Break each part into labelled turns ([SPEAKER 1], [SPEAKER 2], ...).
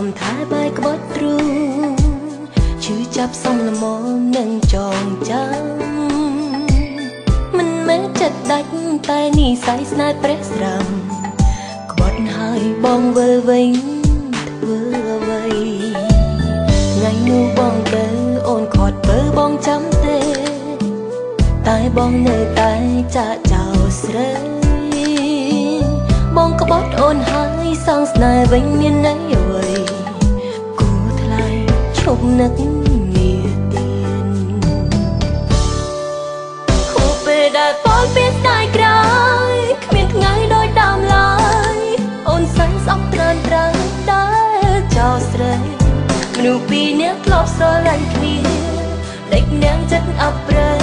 [SPEAKER 1] ក្បត់ដួងខែស្នេហ៍ខំថែបាយក្បត់ទ្រូងឈឺចាប់សំលមមនឹងចងចាំមិនមែនចិត្តដាច់តែនិស័យស្នេហ៍ព្រះស្រាំក្បត់ហើយបងវិលវិញធ្វើអ្វីថ្ងៃនោះបងទៅអូនខាត់ពើបងចាំទេ តែបងនៅតែចាក់ចោលស្រីបងក្បត់អូនហើយសងស្នេហ៍វិញមានន័យអ្វីគូថ្លៃឈ ប់នឹកងារទៀនហូបពេលដែលពលពីស្ដាយក្រោយគ្មានថ្ងៃដូចដើមឡើយអូនសែងស្អប់ត្រានត្រានដែលចោលស្រីមនុស្សពីរនាក់ធ្លាប់ស្រឡាញ់គ្នាដេកនាងចិត្តអប្រៃ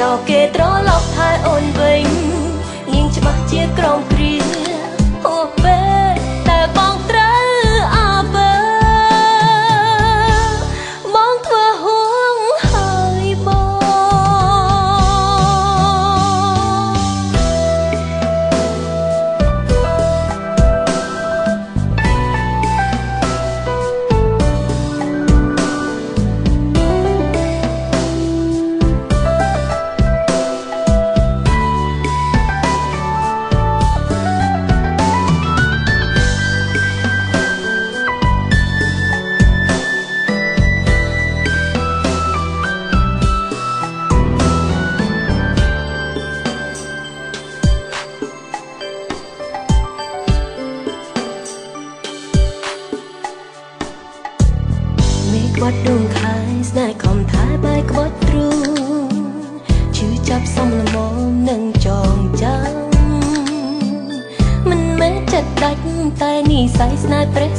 [SPEAKER 1] ចោលគេត្រឡប់ថែអូនវិញនាងច្បាស់ជាក្រំគ្ស្នេហ៍ខំថែបាយក្បត់ទ្រូងឈឺចាប់សំលមមនឹងចងចាំមិនមែនចិត្តដាច់តែនិស័យស្នេហ៍ព្រះ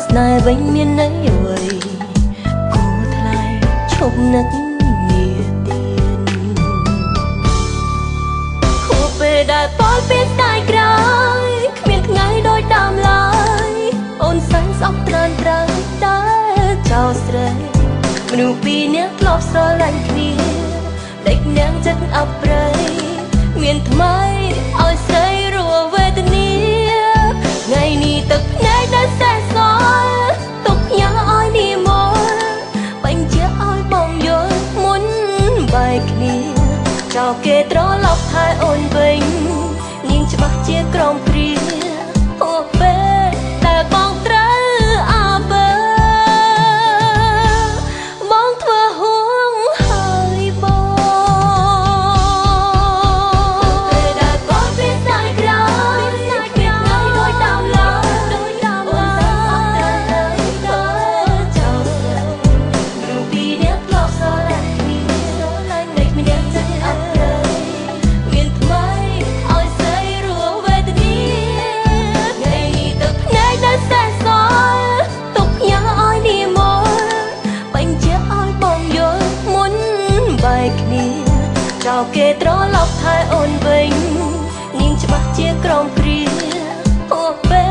[SPEAKER 1] សងស្នេហ៍វិញមានន័យអ្វីគូថ្លៃឈប់នឹកងារទៀនខួបពេលដែលពលពីស្ដាយក្រោយគ្មានថ្ងៃដូចដើមឡើយអូនសែងស្អប់ត្រានត្រើយដែលចោលស្រីមនុស្សពីរនាក់ធ្លាប់ស្រឡាញ់គ្នាដេកនាងចិត្តអប្រៃមានថ្មីឲ្យស្រីរួវេទនាថ្ងៃនេះទឹកភ្នែក ដែល គេត្រឡប់ថយអូនវិញនាងច្បាស់ជាក្រំគ្រាអូពេល